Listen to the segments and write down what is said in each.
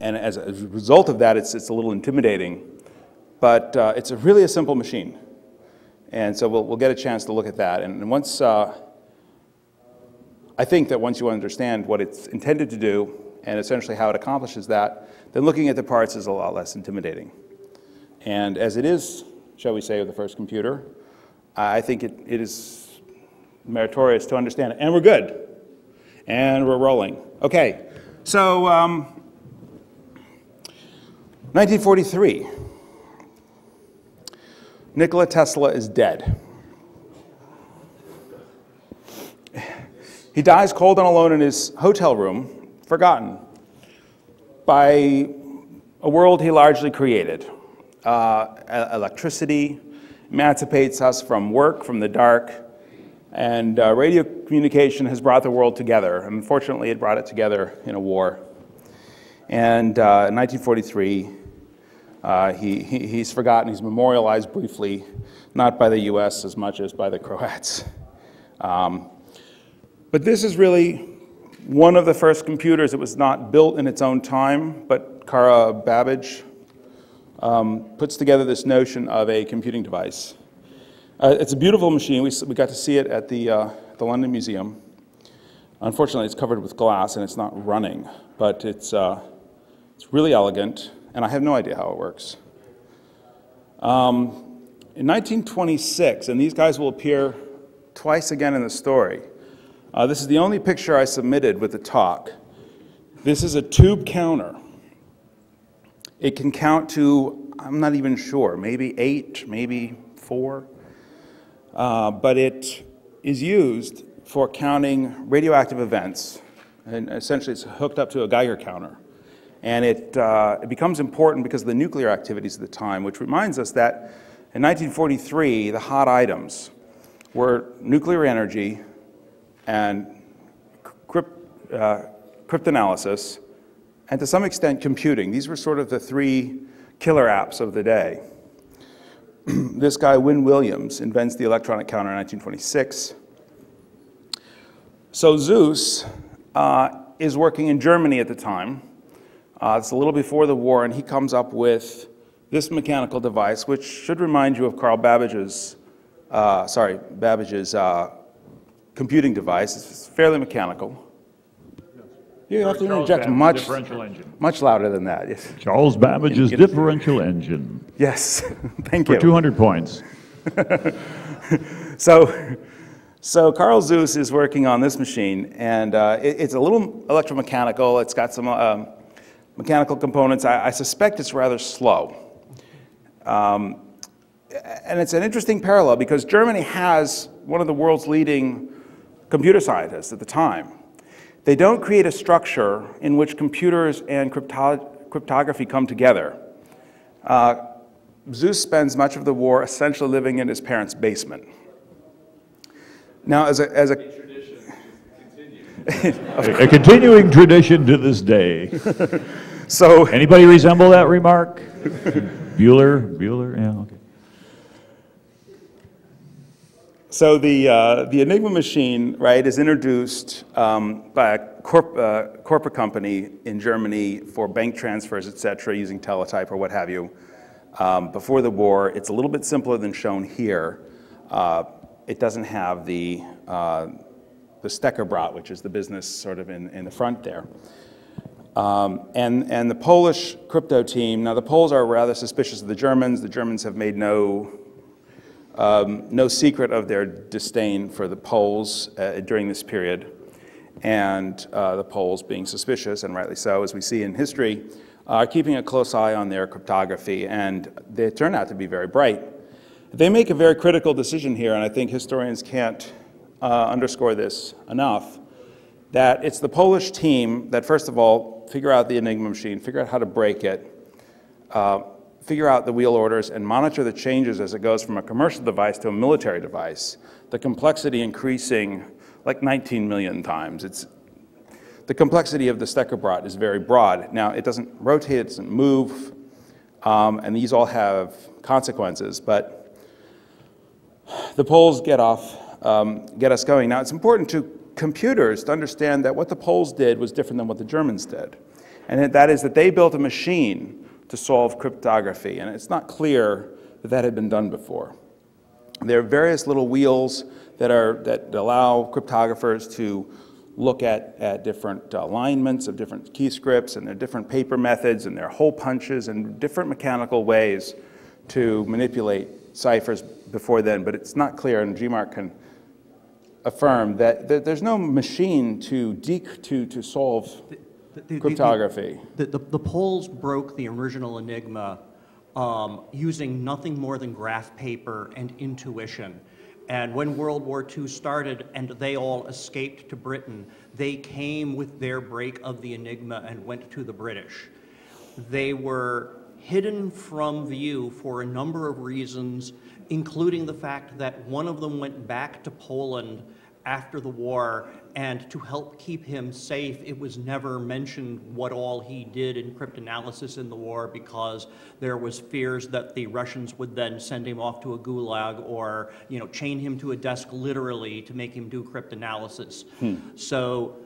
and as a result of that, it's, it's a little intimidating. But uh, it's a really a simple machine. And so we'll, we'll get a chance to look at that. And, once, uh, I think that once you understand what it's intended to do and essentially how it accomplishes that, then looking at the parts is a lot less intimidating. And as it is, shall we say, with the first computer, I think it, it is meritorious to understand it. And we're good. And we're rolling. Okay, so um, 1943. Nikola Tesla is dead. He dies cold and alone in his hotel room, forgotten by a world he largely created. Uh, electricity emancipates us from work, from the dark, and uh, radio communication has brought the world together. Unfortunately, it brought it together in a war. And uh, in 1943, uh, he, he, he's forgotten, he's memorialized briefly, not by the US as much as by the Croats. Um, but this is really one of the first computers that was not built in its own time, but Carl Babbage um, puts together this notion of a computing device. Uh, it's a beautiful machine. We, we got to see it at the, uh, the London Museum. Unfortunately, it's covered with glass and it's not running, but it's, uh, it's really elegant and I have no idea how it works. Um, in 1926, and these guys will appear twice again in the story, uh, this is the only picture I submitted with the talk. This is a tube counter. It can count to, I'm not even sure, maybe eight, maybe four. Uh, but it is used for counting radioactive events. And essentially, it's hooked up to a Geiger counter. And it, uh, it becomes important because of the nuclear activities of the time, which reminds us that in 1943, the hot items were nuclear energy and crypt, uh, cryptanalysis, and to some extent computing. These were sort of the three killer apps of the day. this guy, Wynn-Williams, invents the electronic counter in 1926. So Zuse uh, is working in Germany at the time, uh, it's a little before the war, and he comes up with this mechanical device, which should remind you of Carl Babbage's, uh, sorry, Babbage's uh, computing device. It's fairly mechanical. You have to interject much, much louder than that. Yes. Charles Babbage's differential engine. Yes, thank For you. For 200 points. so, so Carl Zuse is working on this machine, and uh, it, it's a little electromechanical. It's got some um, mechanical components, I, I suspect it's rather slow. Um, and it's an interesting parallel because Germany has one of the world's leading computer scientists at the time. They don't create a structure in which computers and crypto cryptography come together. Uh, Zuse spends much of the war essentially living in his parents' basement. Now, as a, as a a continuing tradition to this day. So anybody resemble that remark? Bueller, Bueller, yeah, okay. So the, uh, the Enigma machine, right, is introduced um, by a corp, uh, corporate company in Germany for bank transfers, et cetera, using teletype or what have you. Um, before the war, it's a little bit simpler than shown here. Uh, it doesn't have the, uh, the Steckerbrett, which is the business sort of in, in the front there. Um, and, and the Polish crypto team, now the Poles are rather suspicious of the Germans. The Germans have made no, um, no secret of their disdain for the Poles uh, during this period. And uh, the Poles, being suspicious, and rightly so, as we see in history, are keeping a close eye on their cryptography, and they turn out to be very bright. They make a very critical decision here, and I think historians can't uh, underscore this enough, that it's the Polish team that, first of all, figure out the Enigma machine, figure out how to break it, uh, figure out the wheel orders, and monitor the changes as it goes from a commercial device to a military device. The complexity increasing like 19 million times. It's, the complexity of the Steckerbrett is very broad. Now, it doesn't rotate, it doesn't move, um, and these all have consequences, but the Poles get off, um, get us going. Now, it's important to computers to understand that what the Poles did was different than what the Germans did. and that is that they built a machine to solve cryptography, and it's not clear that that had been done before. There are various little wheels that, are, that allow cryptographers to look at, at different alignments of different key scripts and their different paper methods and their hole punches and different mechanical ways to manipulate ciphers before then, but it's not clear, and GMARC can affirm that, that there's no machine to, to, to solve the, the, cryptography. The, the, the, Poles broke the original Enigma um, using nothing more than graph paper and intuition. And when World War II started and they all escaped to Britain, they came with their break of the Enigma and went to the British. They were hidden from view for a number of reasons, including the fact that one of them went back to Poland after the war, and to help keep him safe, it was never mentioned what all he did in cryptanalysis in the war because there was fears that the Russians would then send him off to a gulag or, you know, chain him to a desk literally to make him do cryptanalysis. Hmm. So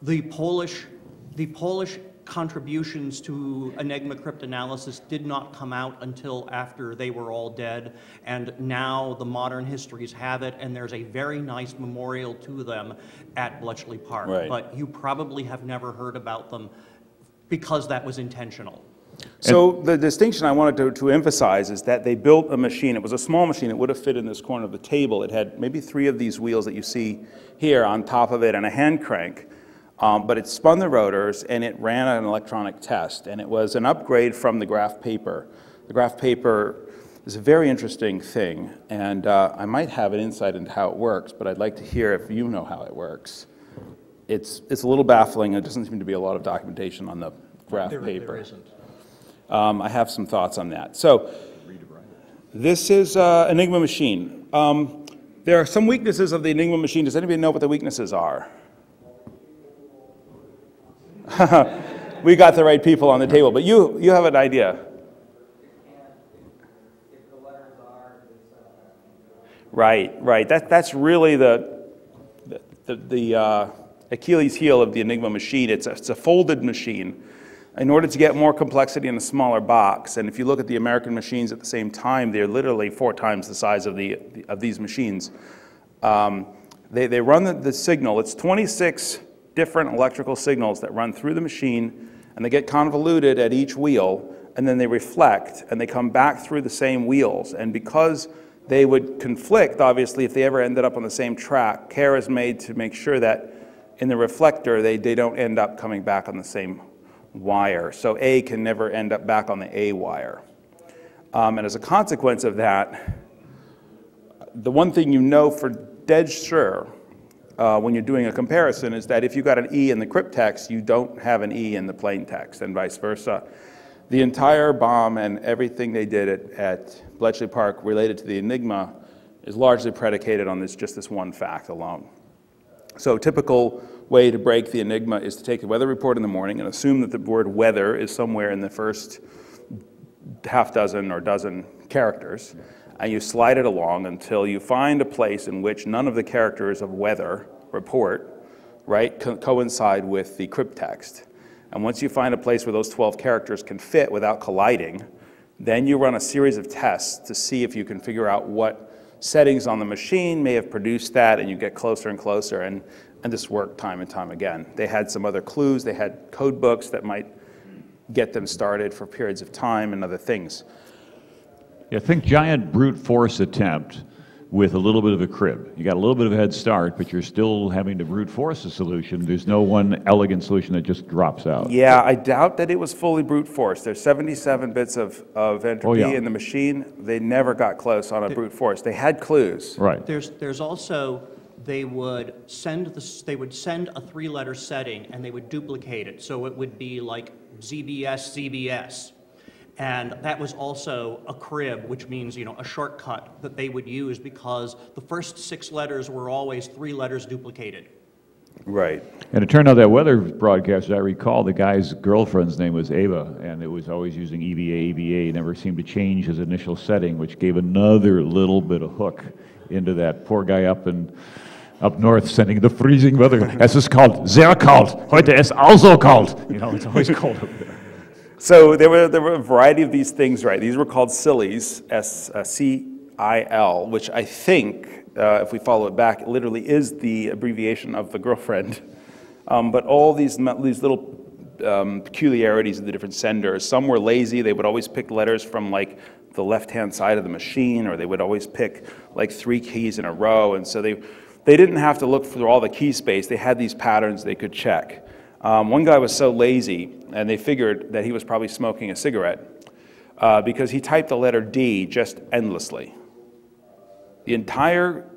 the Polish, the Polish contributions to Enigma cryptanalysis did not come out until after they were all dead, and now the modern histories have it, and there's a very nice memorial to them at Bletchley Park. Right. But you probably have never heard about them because that was intentional. So the distinction I wanted to, to, emphasize is that they built a machine. It was a small machine. It would have fit in this corner of the table. It had maybe three of these wheels that you see here on top of it and a hand crank. Um, but it spun the rotors and it ran an electronic test. And it was an upgrade from the graph paper. The graph paper is a very interesting thing. And uh, I might have an insight into how it works, but I'd like to hear if you know how it works. It's, it's a little baffling. There doesn't seem to be a lot of documentation on the graph there, paper. There isn't. Um, I have some thoughts on that. So this is uh, Enigma machine. Um, there are some weaknesses of the Enigma machine. Does anybody know what the weaknesses are? we got the right people on the table, but you, you have an idea. Right, right. That, that's really the, the, the uh, Achilles heel of the Enigma machine. It's a, it's a folded machine in order to get more complexity in a smaller box. And if you look at the American machines at the same time, they're literally four times the size of, the, of these machines. Um, they, they run the, the signal. It's 26 different electrical signals that run through the machine and they get convoluted at each wheel and then they reflect and they come back through the same wheels. And because they would conflict, obviously, if they ever ended up on the same track, care is made to make sure that in the reflector they, they don't end up coming back on the same wire. So A can never end up back on the A wire. Um, and as a consequence of that, the one thing you know for dead sure uh, when you're doing a comparison is that if you got an E in the crypt text, you don't have an E in the plain text, and vice versa. The entire bomb and everything they did at, at Bletchley Park related to the Enigma is largely predicated on this, just this one fact alone. So typical way to break the Enigma is to take the weather report in the morning and assume that the word weather is somewhere in the first half dozen or dozen characters and you slide it along until you find a place in which none of the characters of weather report, right, co coincide with the crypt text. And once you find a place where those 12 characters can fit without colliding, then you run a series of tests to see if you can figure out what settings on the machine may have produced that, and you get closer and closer, and, and this worked time and time again. They had some other clues, they had code books that might get them started for periods of time and other things. Yeah, think giant brute force attempt with a little bit of a crib. You got a little bit of a head start, but you're still having to brute force a solution. There's no one elegant solution that just drops out. Yeah, I doubt that it was fully brute force. There's 77 bits of, of entropy oh, yeah. in the machine. They never got close on a brute force. They had clues. Right. There's, there's also they would send the, they would send a three-letter setting and they would duplicate it. So it would be like ZBS, ZBS. And that was also a crib, which means, you know, a shortcut that they would use because the first six letters were always three letters duplicated. Right. And it turned out that weather broadcast, I recall, the guy's girlfriend's name was Ava, and it was always using EVA, EVA. He never seemed to change his initial setting, which gave another little bit of hook into that poor guy up in up north sending the freezing weather. Es ist kalt, sehr kalt. Heute ist also kalt. You know, it's always cold up there. So there were, there were a variety of these things, right? These were called SILIs, S-C-I-L, which I think, uh, if we follow it back, literally is the abbreviation of the girlfriend. Um, but all these, these little um, peculiarities of the different senders, some were lazy. They would always pick letters from like the left-hand side of the machine, or they would always pick like three keys in a row. And so they, they didn't have to look through all the key space. They had these patterns they could check. Um, one guy was so lazy, and they figured that he was probably smoking a cigarette uh, because he typed the letter D just endlessly. The entire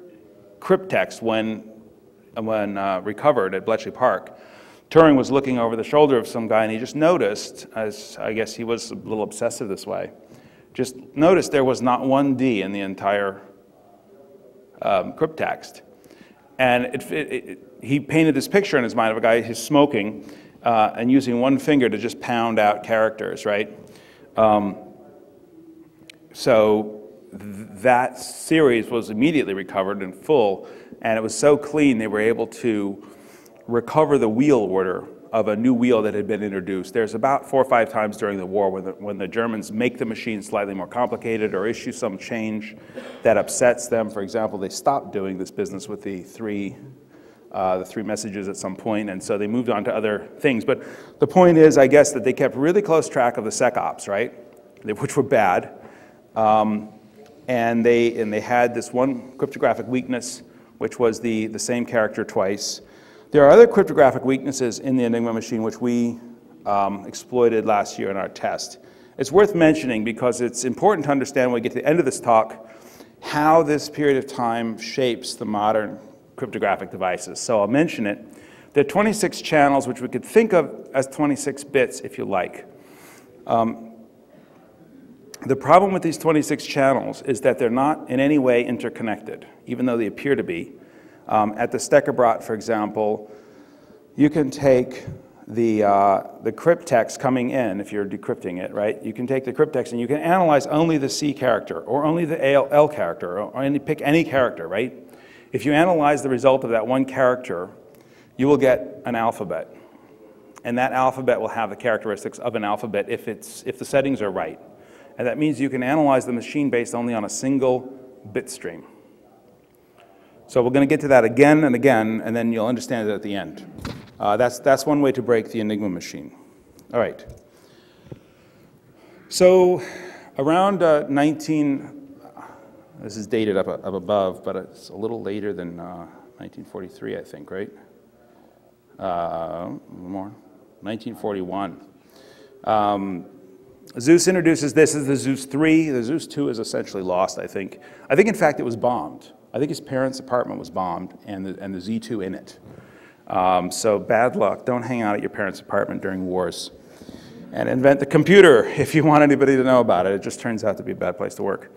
cryptext, when, when uh, recovered at Bletchley Park, Turing was looking over the shoulder of some guy, and he just noticed, as I guess he was a little obsessive this way, just noticed there was not one D in the entire um, cryptext. And it, it, it, he painted this picture in his mind of a guy who's smoking uh, and using one finger to just pound out characters, right? Um, so th that series was immediately recovered in full, and it was so clean they were able to recover the wheel order of a new wheel that had been introduced. There's about four or five times during the war when the, when the Germans make the machine slightly more complicated or issue some change that upsets them. For example, they stopped doing this business with the three, uh, the three messages at some point, and so they moved on to other things. But the point is, I guess, that they kept really close track of the SecOps, right, which were bad. Um, and, they, and they had this one cryptographic weakness, which was the, the same character twice. There are other cryptographic weaknesses in the Enigma machine which we um, exploited last year in our test. It's worth mentioning because it's important to understand when we get to the end of this talk how this period of time shapes the modern cryptographic devices. So I'll mention it. There are 26 channels which we could think of as 26 bits if you like. Um, the problem with these 26 channels is that they're not in any way interconnected, even though they appear to be. Um, at the Steckerbrett, for example, you can take the, uh, the crypttext coming in, if you're decrypting it, right? You can take the crypttext and you can analyze only the C character or only the L character or any, pick any character, right? If you analyze the result of that one character, you will get an alphabet. And that alphabet will have the characteristics of an alphabet if, it's, if the settings are right. And that means you can analyze the machine based only on a single bit stream. So we're going to get to that again and again, and then you'll understand it at the end. Uh, that's, that's one way to break the Enigma machine. All right. So around uh, 19, this is dated up, up above, but it's a little later than uh, 1943, I think, right? Uh, more, 1941. Um, Zuse introduces this as the Zuse 3. The Zuse 2 is essentially lost, I think. I think, in fact, it was bombed. I think his parents' apartment was bombed and the, and the Z2 in it. Um, so bad luck. Don't hang out at your parents' apartment during wars. And invent the computer if you want anybody to know about it. It just turns out to be a bad place to work.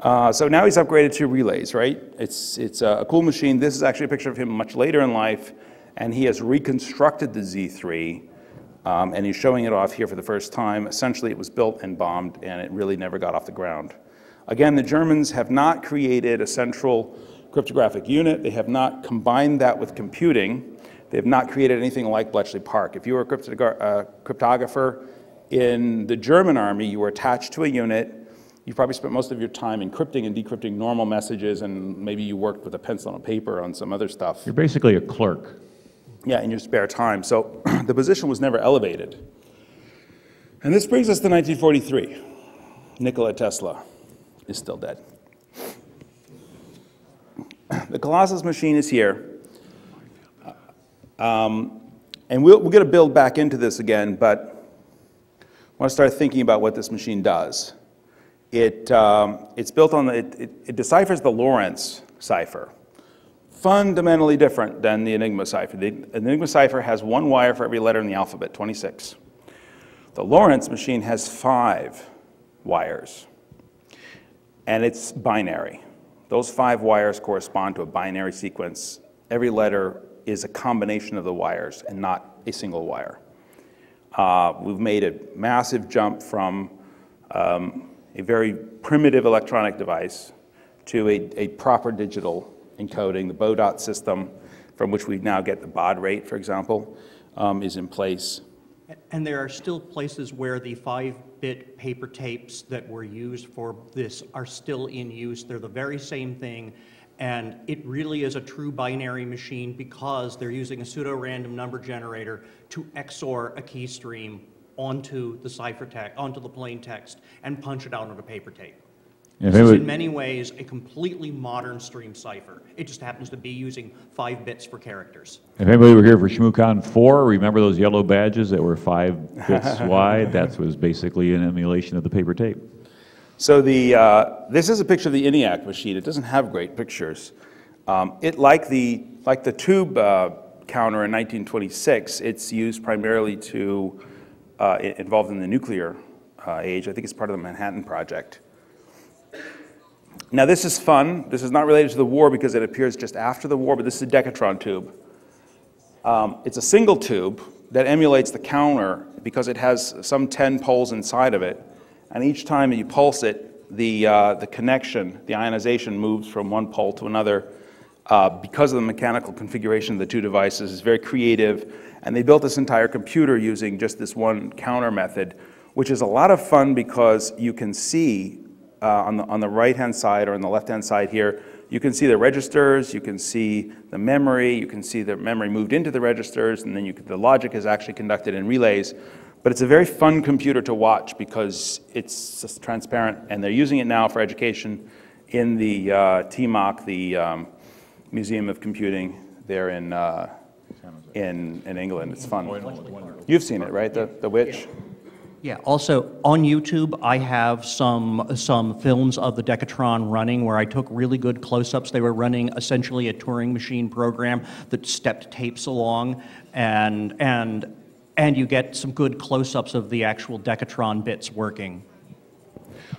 Uh, so now he's upgraded to relays, right? It's, it's a cool machine. This is actually a picture of him much later in life, and he has reconstructed the Z3, um, and he's showing it off here for the first time. Essentially, it was built and bombed, and it really never got off the ground. Again, the Germans have not created a central cryptographic unit. They have not combined that with computing. They have not created anything like Bletchley Park. If you were a uh, cryptographer in the German army, you were attached to a unit. You probably spent most of your time encrypting and decrypting normal messages, and maybe you worked with a pencil and a paper on some other stuff. You're basically a clerk. Yeah, in your spare time. So the position was never elevated. And this brings us to 1943, Nikola Tesla is still dead. The Colossus machine is here. Um, and we'll, we're going to build back into this again, but I want to start thinking about what this machine does. It, um, it's built on the, it, it, it deciphers the Lorentz cipher. Fundamentally different than the Enigma cipher. The Enigma cipher has one wire for every letter in the alphabet, 26. The Lorentz machine has five wires and it's binary. Those five wires correspond to a binary sequence. Every letter is a combination of the wires and not a single wire. Uh, we've made a massive jump from um, a very primitive electronic device to a, a proper digital encoding. The Baudot system, from which we now get the baud rate, for example, um, is in place. And there are still places where the five-bit paper tapes that were used for this are still in use. They're the very same thing, and it really is a true binary machine because they're using a pseudo-random number generator to XOR a key stream onto the ciphertext, onto the plain text, and punch it out on a paper tape. If This is in many ways a completely modern stream cipher. It just happens to be using five bits for characters. If anybody were here for ShmooCon 4, remember those yellow badges that were five bits wide? That was basically an emulation of the paper tape. So the, uh, this is a picture of the ENIAC machine. It doesn't have great pictures. Um, it, like the, like the tube uh, counter in 1926, it's used primarily to, uh, involved in the nuclear uh, age. I think it's part of the Manhattan Project. Now this is fun. This is not related to the war because it appears just after the war, but this is a Decatron tube. Um, it's a single tube that emulates the counter because it has some 10 poles inside of it. And each time you pulse it, the, uh, the connection, the ionization moves from one pole to another uh, because of the mechanical configuration of the two devices. It's very creative. And they built this entire computer using just this one counter method, which is a lot of fun because you can see uh, on the, on the right-hand side or on the left-hand side here, you can see the registers, you can see the memory, you can see the memory moved into the registers, and then you the logic is actually conducted in relays. But it's a very fun computer to watch because it's transparent, and they're using it now for education in the uh, TMOC, the um, Museum of Computing there in, uh, in, in England. It's fun. You've seen it, right? The, the Witch? Yeah, also on YouTube, I have some, some films of the Decatron running where I took really good close-ups. They were running essentially a Turing machine program that stepped tapes along, and, and, and you get some good close-ups of the actual Decatron bits working.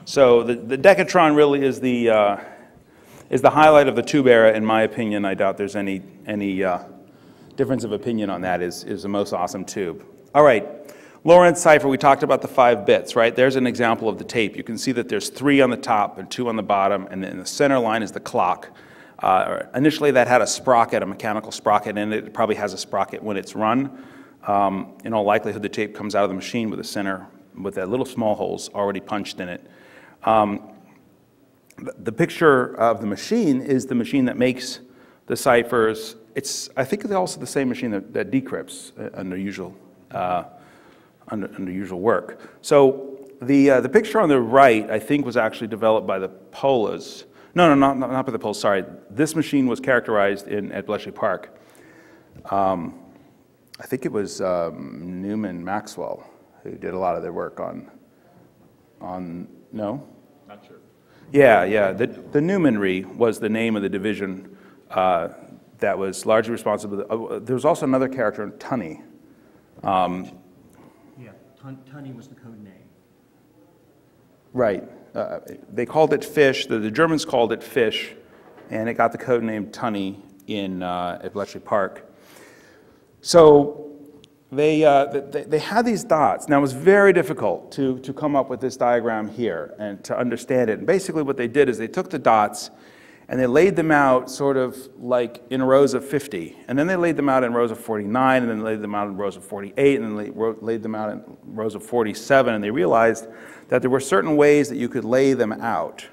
So the, the Decatron really is the, uh, is the highlight of the tube era, in my opinion. I doubt there's any, any uh, difference of opinion on that, is, is the most awesome tube. All right, Lorentz cipher, we talked about the five bits, right? There's an example of the tape. You can see that there's three on the top and two on the bottom, and then the center line is the clock. Uh, initially, that had a sprocket, a mechanical sprocket in it. It probably has a sprocket when it's run. Um, in all likelihood, the tape comes out of the machine with a center, with that little small holes already punched in it. Um, the- the picture of the machine is the machine that makes the ciphers. It's, I think it's also the same machine that, that decrypts uh, under usual, uh, under, under usual work. So the, uh, the picture on the right, I think, was actually developed by the Polas. No, no, not, not, by the Polas, sorry. This machine was characterized in, at Bletchley Park. Um, I think it was um, Newman Maxwell who did a lot of their work on, on, no? Not sure. Yeah, yeah. The, the Newmanry was the name of the division uh, that was largely responsible. Uh, there was also another character, Tunney. Yeah, Tunny was the code name. Right. Uh, they called it Fish. The, the Germans called it Fish, and it got the code name Tunny in uh, at Bletchley Park. So they, uh, they, they had these dots. Now, it was very difficult to, to come up with this diagram here and to understand it. And basically, what they did is they took the dots and they laid them out sort of like in rows of 50. And then they laid them out in rows of 49, and then laid them out in rows of 48, and then they laid them out in rows of 47. And they realized that there were certain ways that you could lay them out.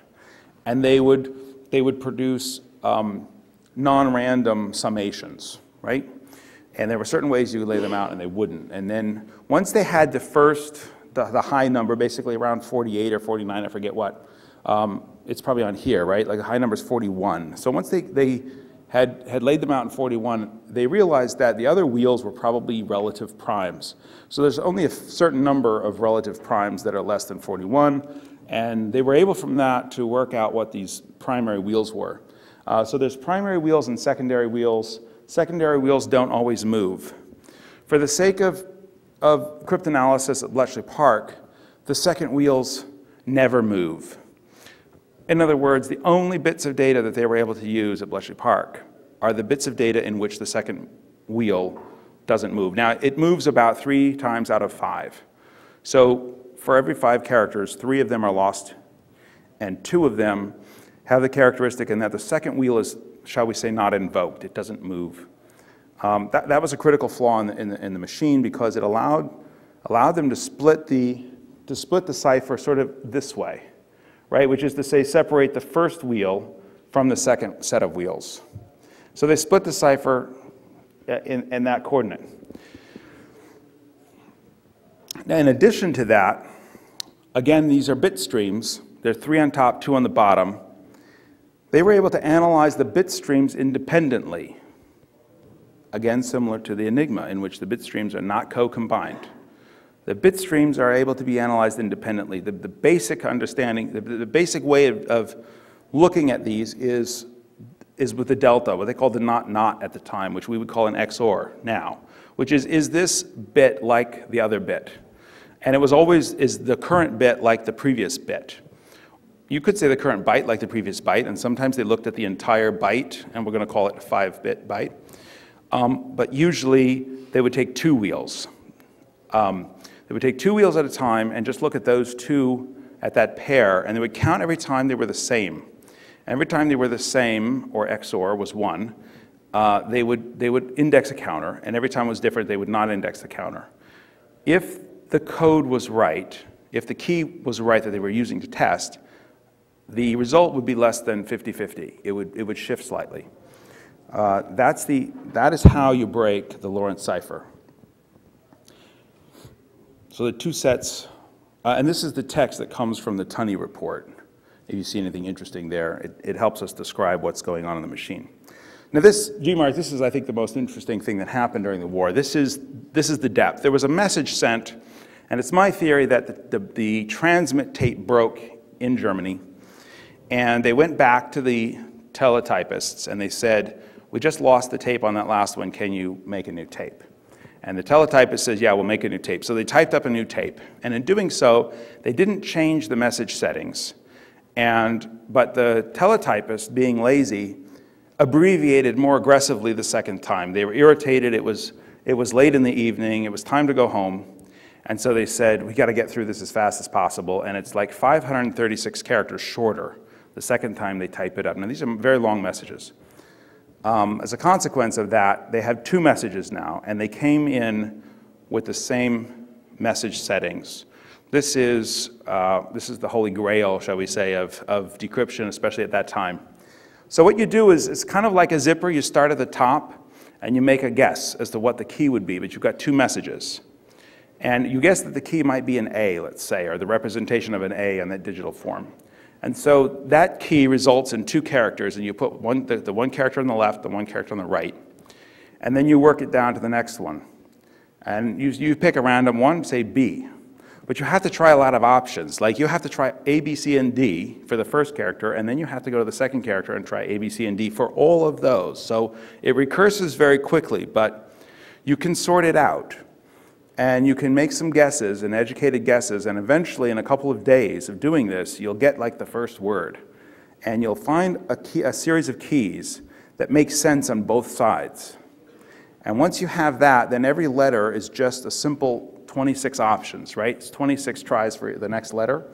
And they would, they would produce um, non-random summations, right? And there were certain ways you could lay them out and they wouldn't. And then once they had the first, the, the high number, basically around 48 or 49, I forget what, um, it's probably on here, right? Like the high number is 41. So once they, they had, had laid them out in 41, they realized that the other wheels were probably relative primes. So there's only a certain number of relative primes that are less than 41, and they were able from that to work out what these primary wheels were. Uh, so there's primary wheels and secondary wheels. Secondary wheels don't always move. For the sake of, of cryptanalysis at Bletchley Park, the second wheels never move. In other words, the only bits of data that they were able to use at Bletchley Park are the bits of data in which the second wheel doesn't move. Now, it moves about three times out of five. So for every five characters, three of them are lost, and two of them have the characteristic in that the second wheel is shall we say, not invoked. It doesn't move. Um, that, that was a critical flaw in the, in the, in the machine because it allowed, allowed them to split, the, to split the cipher sort of this way, right? Which is to say, separate the first wheel from the second set of wheels. So they split the cipher uh, in, in that coordinate. Now, in addition to that, again, these are bit streams. There are three on top, two on the bottom. They were able to analyze the bit streams independently. Again, similar to the Enigma, in which the bit streams are not co-combined. The bit streams are able to be analyzed independently. The, the basic understanding, the, the basic way of, of, looking at these is, is with the delta, what they called the not not at the time, which we would call an XOR now, which is, is this bit like the other bit? And it was always, is the current bit like the previous bit? You could say the current byte like the previous byte, and sometimes they looked at the entire byte, and we're going to call it a five-bit byte. Um, but usually they would take two wheels. Um, they would take two wheels at a time and just look at those two at that pair, and they would count every time they were the same. Every time they were the same, or XOR was one, uh, they, would, they would index a counter, and every time it was different, they would not index the counter. If the code was right, if the key was right that they were using to test, the result would be less than 50-50. It would, it would shift slightly. Uh, that's the, that is how you break the Lorentz cipher. So the two sets, uh, and this is the text that comes from the Tunny report. If you see anything interesting there, it, it helps us describe what's going on in the machine. Now this, GMARS, this is, I think, the most interesting thing that happened during the war. This is, this is the depth. There was a message sent, and it's my theory that the, the, the transmit tape broke in Germany, and they went back to the teletypists, and they said, we just lost the tape on that last one, can you make a new tape? And the teletypist says, yeah, we'll make a new tape. So they typed up a new tape. And in doing so, they didn't change the message settings. And, but the teletypist, being lazy, abbreviated more aggressively the second time. They were irritated. It was, it was late in the evening. It was time to go home. And so they said, we got to get through this as fast as possible. And it's like 536 characters shorter the second time they type it up. Now, these are very long messages. Um, as a consequence of that, they have two messages now, and they came in with the same message settings. This is, uh, this is the holy grail, shall we say, of, of decryption, especially at that time. So what you do is, it's kind of like a zipper. You start at the top, and you make a guess as to what the key would be, but you've got two messages. And you guess that the key might be an A, let's say, or the representation of an A in that digital form. And so that key results in two characters, and you put one, the, the one character on the left, the one character on the right, and then you work it down to the next one. And you, you pick a random one, say B. But you have to try a lot of options. Like you have to try A, B, C, and D for the first character, and then you have to go to the second character and try A, B, C, and D for all of those. So it recurses very quickly, but you can sort it out. And you can make some guesses and educated guesses, and eventually, in a couple of days of doing this, you'll get like the first word. And you'll find a, key, a series of keys that make sense on both sides. And once you have that, then every letter is just a simple 26 options, right? It's 26 tries for the next letter.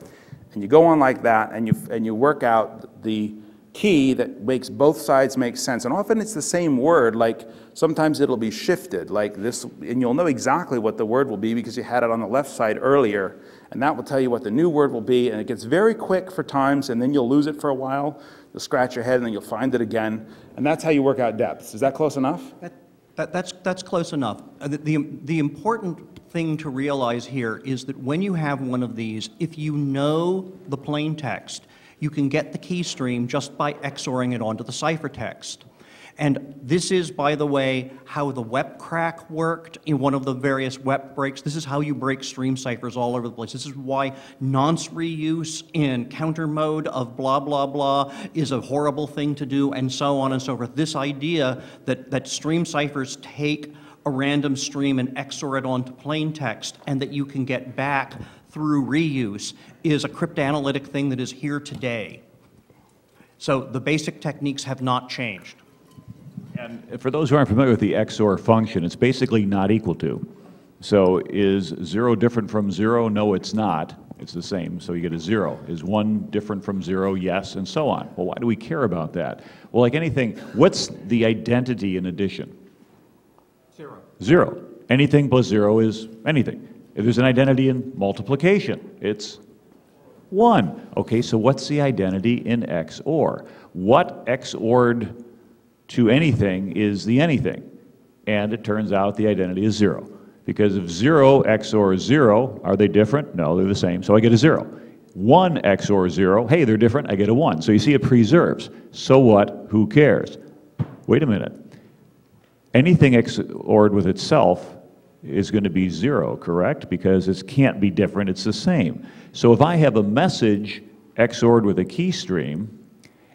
And you go on like that, and you, and you work out the key that makes both sides make sense. And often it's the same word, like sometimes it'll be shifted, like this, and you'll know exactly what the word will be because you had it on the left side earlier, and that will tell you what the new word will be, and it gets very quick for times, and then you'll lose it for a while. You'll scratch your head, and then you'll find it again, and that's how you work out depths. Is that close enough? That, that, that's, that's close enough. Uh, the, the, the important thing to realize here is that when you have one of these, if you know the plain text, you can get the key stream just by XORing it onto the ciphertext. And this is, by the way, how the WEP crack worked in one of the various WEP breaks. This is how you break stream ciphers all over the place. This is why nonce reuse in counter mode of blah, blah, blah is a horrible thing to do, and so on and so forth. This idea that, that stream ciphers take a random stream and XOR it onto plain text, and that you can get back through reuse is a cryptanalytic thing that is here today. So the basic techniques have not changed. And for those who aren't familiar with the XOR function, it's basically not equal to. So is zero different from zero? No, it's not. It's the same, so you get a zero. Is one different from zero? Yes, and so on. Well, why do we care about that? Well, like anything, what's the identity in addition? Zero. Zero. Anything plus zero is anything. If there's an identity in multiplication, it's one. Okay, so what's the identity in XOR? What XORed to anything is the anything? And it turns out the identity is zero. Because if zero XOR zero, are they different? No, they're the same, so I get a zero. One XOR zero, hey, they're different, I get a one. So you see it preserves. So what? Who cares? Wait a minute. Anything XORed with itself is going to be zero, correct? Because it can't be different, it's the same. So if I have a message XORed with a key stream,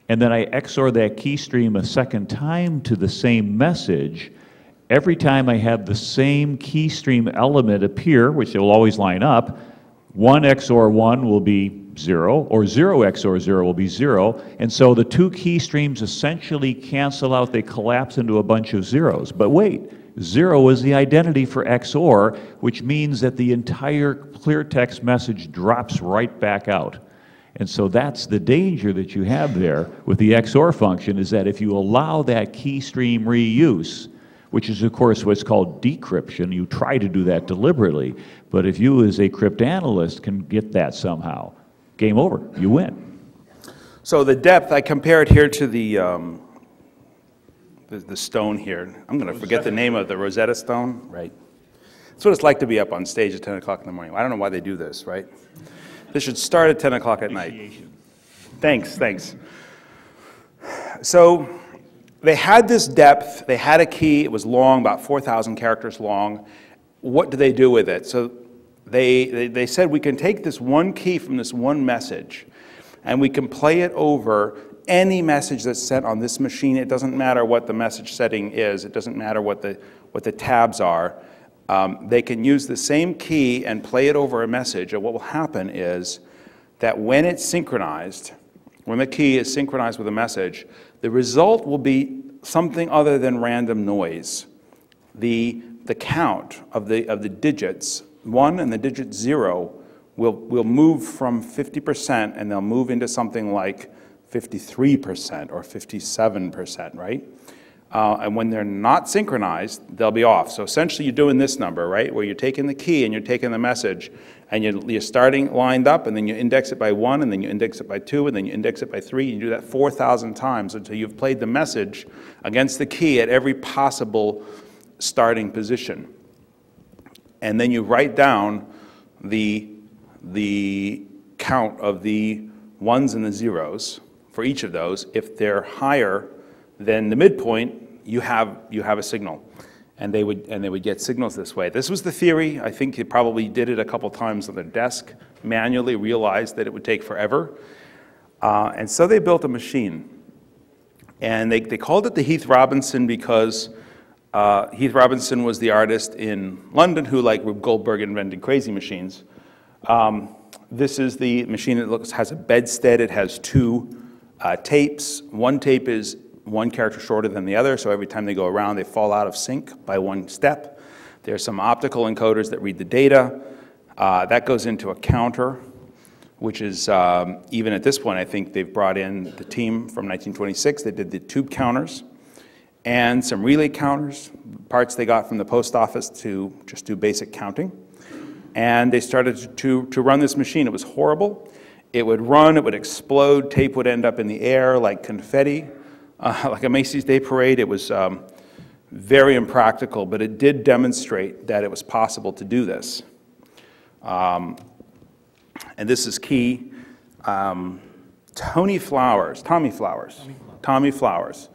and then I XOR that key stream a second time to the same message, every time I have the same key stream element appear, which will always line up, 1 XOR 1 will be 0, or 0 XOR 0 will be 0, and so the two key streams essentially cancel out, they collapse into a bunch of zeros. But wait, Zero is the identity for XOR, which means that the entire clear text message drops right back out. And so that's the danger that you have there with the XOR function is that if you allow that key stream reuse, which is of course what's called decryption, you try to do that deliberately, but if you as a cryptanalyst can get that somehow, game over, you win. So the depth, I compare it here to the, um, the, the stone here. I'm going to forget the name of the Rosetta Stone, right? That's what it's like to be up on stage at 10 o'clock in the morning. I don't know why they do this, right? This should start at 10 o'clock at night. Thanks, thanks. So they had this depth, they had a key, it was long, about 4,000 characters long. What do they do with it? So they, they, they said we can take this one key from this one message and we can play it over any message that's sent on this machine, it doesn't matter what the message setting is, it doesn't matter what the, what the tabs are, um, they can use the same key and play it over a message. And what will happen is that when it's synchronized, when the key is synchronized with a message, the result will be something other than random noise. The, the count of the, of the digits, one and the digit zero, will, will move from 50% and they'll move into something like 53% or 57%, right? Uh, and when they're not synchronized, they'll be off. So essentially you're doing this number, right? Where you're taking the key and you're taking the message and you're, you're starting lined up and then you index it by one and then you index it by two and then you index it by three. And you do that 4,000 times until you've played the message against the key at every possible starting position. And then you write down the, the count of the ones and the zeros for each of those. If they're higher than the midpoint, you have, you have a signal. And they, would, and they would get signals this way. This was the theory. I think he probably did it a couple times on their desk, manually realized that it would take forever. Uh, and so they built a machine. And they, they called it the Heath Robinson because uh, Heath Robinson was the artist in London who, like Rube Goldberg, invented crazy machines. Um, this is the machine that looks, has a bedstead. It has two uh, tapes, one tape is one character shorter than the other, so every time they go around, they fall out of sync by one step. There's some optical encoders that read the data. Uh, that goes into a counter, which is, um, even at this point, I think they've brought in the team from 1926. They did the tube counters and some relay counters, parts they got from the post office to just do basic counting. And they started to, to run this machine. It was horrible. It would run, it would explode, tape would end up in the air like confetti, uh, like a Macy's Day Parade. It was um, very impractical, but it did demonstrate that it was possible to do this. Um, and this is key. Um, Tony Flowers, Tommy Flowers, Tommy Flowers.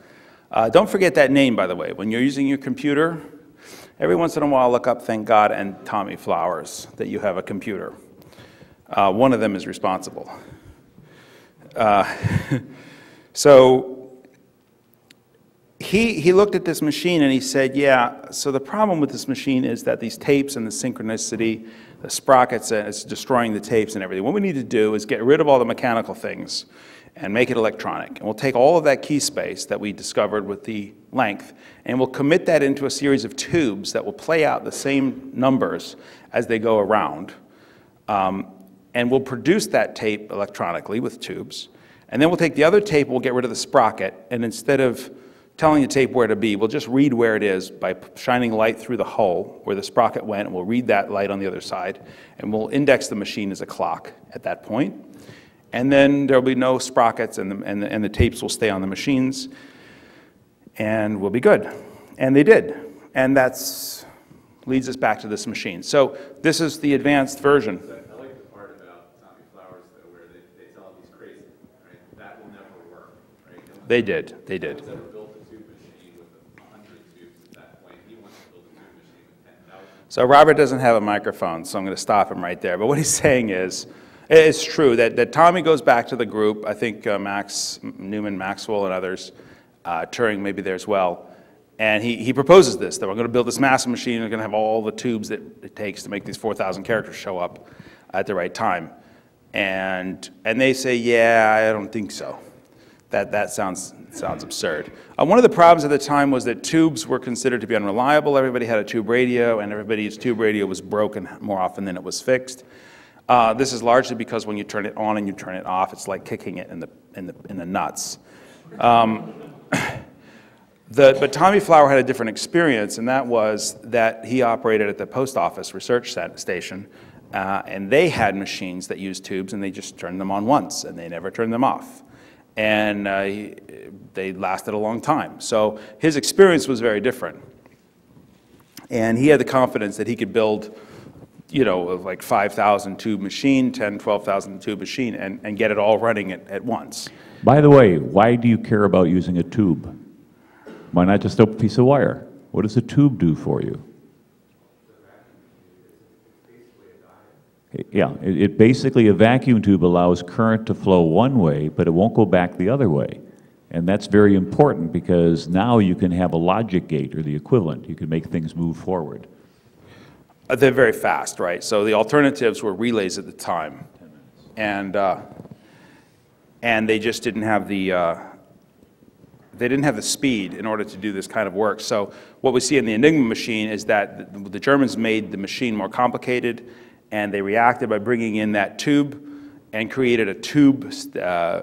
Uh, don't forget that name, by the way. When you're using your computer, every once in a while look up Thank God and Tommy Flowers that you have a computer. Uh, one of them is responsible. Uh, so he, he looked at this machine and he said, yeah, so the problem with this machine is that these tapes and the synchronicity, the sprockets, uh, it's destroying the tapes and everything. What we need to do is get rid of all the mechanical things and make it electronic. And we'll take all of that key space that we discovered with the length, and we'll commit that into a series of tubes that will play out the same numbers as they go around. Um, and we'll produce that tape electronically with tubes. And then we'll take the other tape, we'll get rid of the sprocket, and instead of telling the tape where to be, we'll just read where it is by shining light through the hole where the sprocket went, and we'll read that light on the other side, and we'll index the machine as a clock at that point. And then there'll be no sprockets, and the, and the, and the tapes will stay on the machines, and we'll be good. And they did. And that's leads us back to this machine. So this is the advanced version. I like the part So Robert doesn't have a microphone, so I'm going to stop him right there. But what he's saying is, it's true that, that Tommy goes back to the group. I think uh, Max Newman, Maxwell, and others, uh, Turing maybe there as well. And he, he proposes this, that we're going to build this massive machine, we're going to have all the tubes that it takes to make these 4,000 characters show up at the right time. And, and they say, yeah, I don't think so. That, that sounds, sounds absurd. Uh, one of the problems at the time was that tubes were considered to be unreliable. Everybody had a tube radio, and everybody's tube radio was broken more often than it was fixed. Uh, this is largely because when you turn it on and you turn it off, it's like kicking it in the, in the, in the nuts. Um, the, but Tommy Flowers had a different experience, and that was that he operated at the post office research station, uh, and they had machines that used tubes, and they just turned them on once, and they never turned them off. And uh, he, they lasted a long time. So his experience was very different. And he had the confidence that he could build, you know, like 5,000 tube machine, 10, 12,000 tube machine, and, and get it all running at, at once. By the way, why do you care about using a tube? Why not just a piece of wire? What does a tube do for you? Yeah, it, it basically, a vacuum tube allows current to flow one way, but it won't go back the other way. And that's very important because now you can have a logic gate or the equivalent. You can make things move forward. Uh, They're very fast, right? So the alternatives were relays at the time. And, uh, and they just didn't have the, uh, they didn't have the speed in order to do this kind of work. So what we see in the Enigma machine is that the, the Germans made the machine more complicated, and they reacted by bringing in that tube and created a tube. Uh,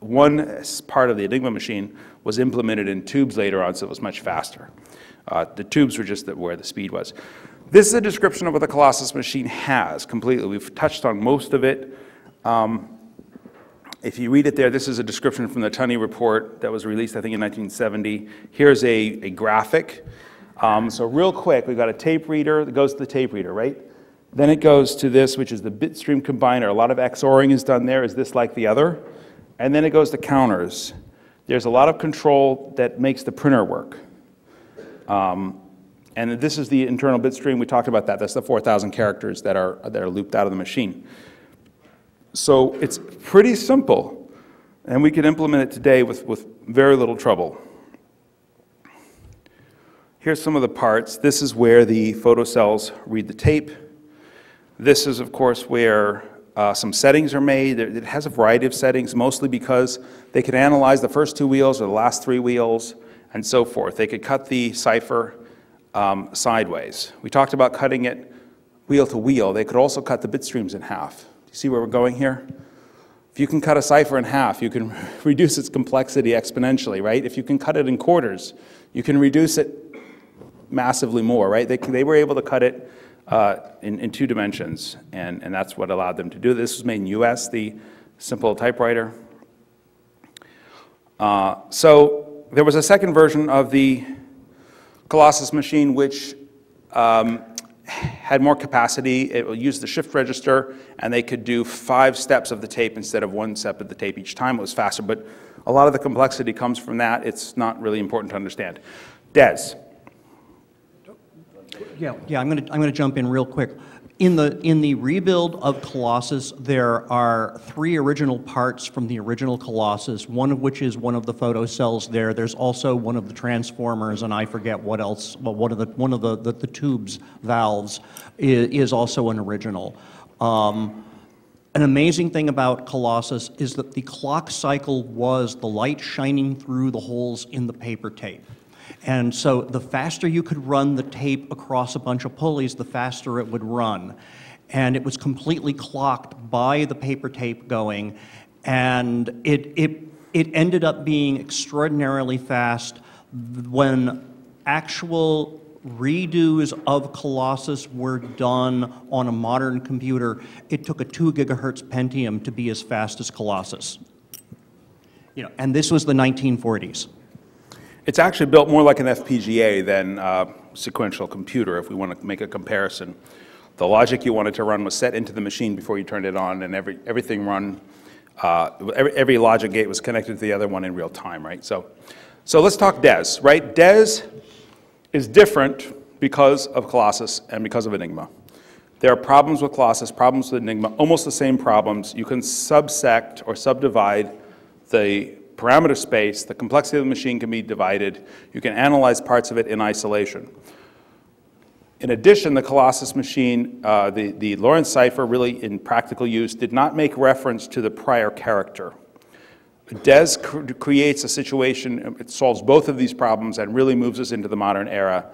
one part of the Enigma machine was implemented in tubes later on, so it was much faster. Uh, the tubes were just the, where the speed was. This is a description of what the Colossus machine has completely. We've touched on most of it. Um, if you read it there, this is a description from the Tunny report that was released, I think, in 1970. Here's a, a graphic. Um, so real quick, we've got a tape reader that goes to the tape reader, right? Then it goes to this, which is the bitstream combiner. A lot of XORing is done there. Is this like the other? And then it goes to counters. There's a lot of control that makes the printer work. Um, and this is the internal bitstream. We talked about that. That's the 4,000 characters that are, that are looped out of the machine. So it's pretty simple, and we could implement it today with, with very little trouble. Here's some of the parts. This is where the photocells read the tape. This is, of course, where uh, some settings are made. It has a variety of settings, mostly because they could analyze the first two wheels or the last three wheels and so forth. They could cut the cipher um, sideways. We talked about cutting it wheel to wheel. They could also cut the bit streams in half. Do you see where we're going here? If you can cut a cipher in half, you can reduce its complexity exponentially, right? If you can cut it in quarters, you can reduce it massively more, right? They, they were able to cut it uh, in, in two dimensions, and, and that's what allowed them to do this. was made in US, the simple typewriter. Uh, so there was a second version of the Colossus machine which um, had more capacity. It used the shift register, and they could do five steps of the tape instead of one step of the tape each time. It was faster, but a lot of the complexity comes from that. It's not really important to understand. Des. Yeah, yeah, I'm going to, I'm going to jump in real quick. In the, in the rebuild of Colossus, there are three original parts from the original Colossus, one of which is one of the photo cells there. There's also one of the transformers, and I forget what else, well, one of the, one of the, the, the tubes, valves, is, is also an original. Um, an amazing thing about Colossus is that the clock cycle was the light shining through the holes in the paper tape. And so the faster you could run the tape across a bunch of pulleys, the faster it would run. and it was completely clocked by the paper tape going, and it, it, it ended up being extraordinarily fast when actual redos of Colossus were done on a modern computer. It took a 2 gigahertz Pentium to be as fast as Colossus. You know, and this was the 1940s. It's actually built more like an FPGA than a sequential computer, if we want to make a comparison. The logic you wanted to run was set into the machine before you turned it on, and every, everything run, uh, every, every logic gate was connected to the other one in real time, right? So, so let's talk DES, right? DES is different because of Colossus and because of Enigma. There are problems with Colossus, problems with Enigma, almost the same problems. You can subsect or subdivide the parameter space, the complexity of the machine can be divided. You can analyze parts of it in isolation. In addition, the Colossus machine, uh, the, the Lorentz cipher really in practical use did not make reference to the prior character. DES cr creates a situation, it solves both of these problems and really moves us into the modern era.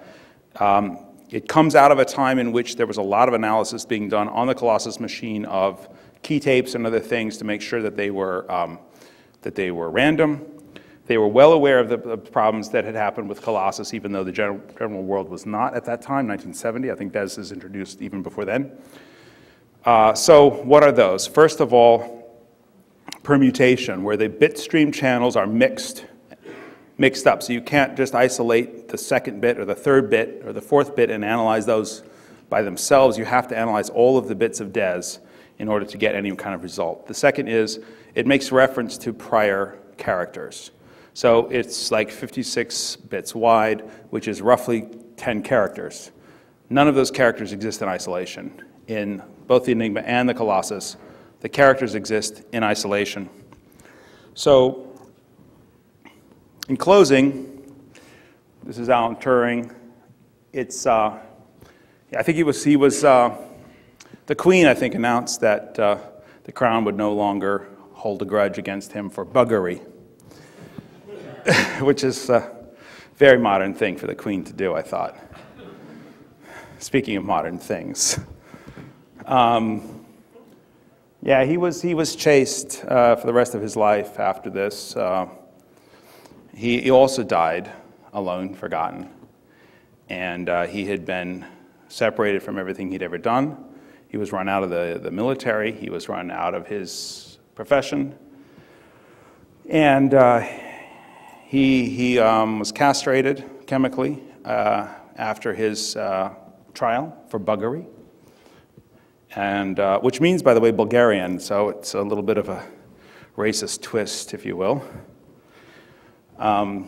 Um, it comes out of a time in which there was a lot of analysis being done on the Colossus machine of key tapes and other things to make sure that they were, um, that they were random. They were well aware of the, the, problems that had happened with Colossus, even though the general, general, world was not at that time, 1970. I think DES is introduced even before then. Uh, so what are those? First of all, permutation, where the bit stream channels are mixed, mixed up. So you can't just isolate the second bit or the third bit or the fourth bit and analyze those by themselves. You have to analyze all of the bits of DES in order to get any kind of result. The second is it makes reference to prior characters. So it's like 56 bits wide, which is roughly 10 characters. None of those characters exist in isolation. In both the Enigma and the Colossus, the characters exist in isolation. So, in closing, this is Alan Turing. It's, uh, I think he was, he was uh, the Queen, I think, announced that uh, the crown would no longer hold a grudge against him for buggery. which is a very modern thing for the Queen to do, I thought. Speaking of modern things. Um, yeah, he was, he was chased uh, for the rest of his life after this. Uh, he, he, also died alone, forgotten. And uh, he had been separated from everything he'd ever done. He was run out of the, the military. He was run out of his profession. And uh, he, he um, was castrated chemically uh, after his uh, trial for buggery, and, uh, which means, by the way, Bulgarian, so it's a little bit of a racist twist, if you will. Um,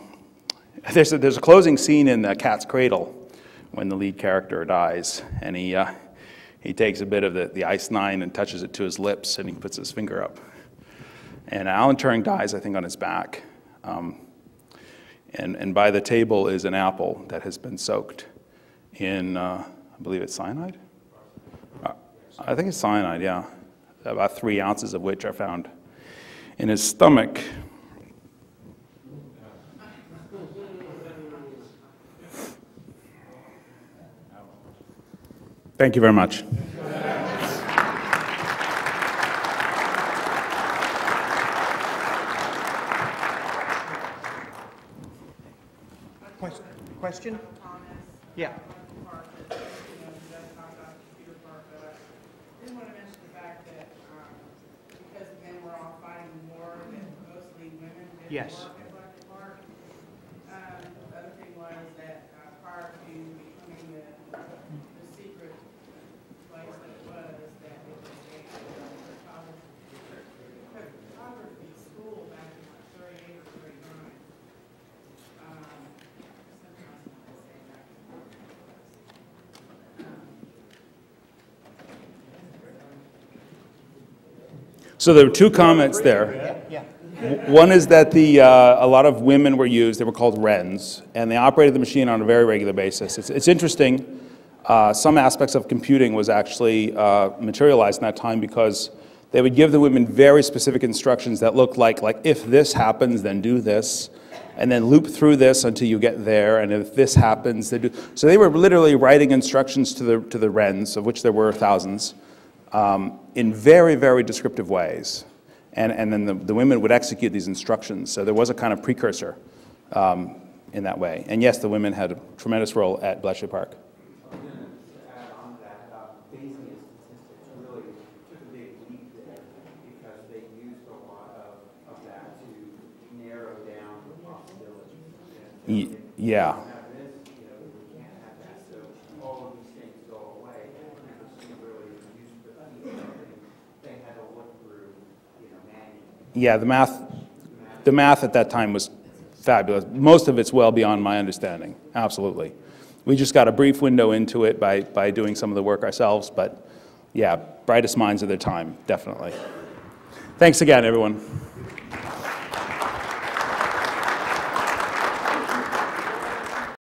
there's, a, there's a closing scene in The Cat's Cradle when the lead character dies, and he, uh, he takes a bit of the, the ice nine and touches it to his lips, and he puts his finger up. And Alan Turing dies, I think, on his back. Um, and, and by the table is an apple that has been soaked in, uh, I believe it's cyanide? Uh, I think it's cyanide, yeah. About three ounces of which are found in his stomach. Thank you very much. So there were two comments there. One is that the, uh, a lot of women were used, they were called wrens, and they operated the machine on a very regular basis. It's, it's interesting, uh, some aspects of computing was actually uh, materialized in that time because they would give the women very specific instructions that looked like, like if this happens, then do this, and then loop through this until you get there, and if this happens, they do. So they were literally writing instructions to the, to the wrens, of which there were thousands, um, in very, very descriptive ways. And, and then the, the women would execute these instructions. So there was a kind of precursor um, in that way. And yes, the women had a tremendous role at Bletchley Park. To add on to that, uh, Bayesian statistics really took a big leap there because they used a lot of, of that to narrow down the possibilities. Y- Yeah. Have this, you know, we can't have that, so all of these things go away. And people see really use the, something they had to look through, you know, manually. Yeah, the math, the math at that time was fabulous. Most of it's well beyond my understanding, absolutely. We just got a brief window into it by, by doing some of the work ourselves, but yeah, brightest minds of their time, definitely. Thanks again, everyone.